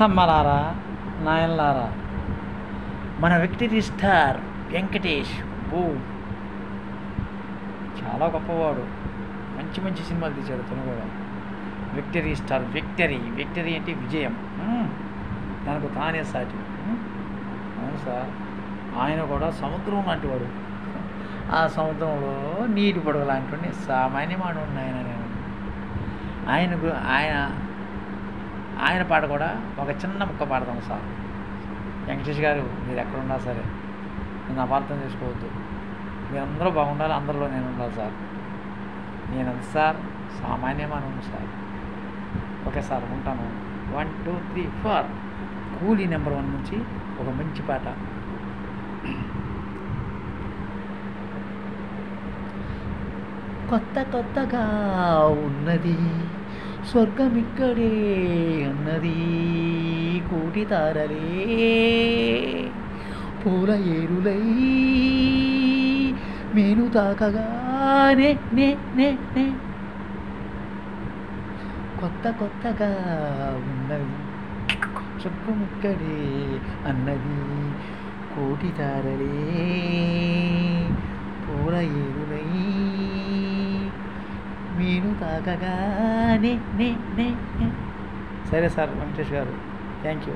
అమ్మలారా నాయనలారా మన విక్టరీ స్టార్ వెంకటేష్ బూ. చాలా గొప్పవాడు. మంచి మంచి సినిమాలు తీశాడు తను కూడా. విక్టరీ స్టార్ విక్టరీ విక్టరీ అంటే విజయం. తనకు దానికి తానే సాటి. అవును సార్. ఆయన కూడా సముద్రం లాంటి వాడు. ఆ సముద్రంలో నీటి పొడవ లాంటి సామాన్యమాడు ఆయన నేను. ఆయన ఆయన ఆయన పాట కూడా ఒక చిన్న ముక్క పాడతాం సార్. వెంకటేష్ గారు మీరు ఎక్కడున్నా సరే నేను అపార్థం చేసుకోవద్దు. మీరందరూ బాగుండాలి అందరిలో నేను ఉండాలి సార్. నేను ఎంత సార్ సామాన్యమాను సార్. ఓకే సార్ ఉంటాను. One two three four. Coolie number one నుంచి ఒక మంచి పాట. కొత్త కొత్తగా ఉన్నది. స్వర్గమిక్కడే అన్నది కోటి తారలే పూల ఏరులై మేను తాకగానే నే నే నే కొత్త కొత్తగా ఉన్నది స్వర్గమిక్కడే అన్నది కోటి తారలే మీను తాకగానే నే నే. సరే సార్ వెంకటేష్ గారు థ్యాంక్ యూ.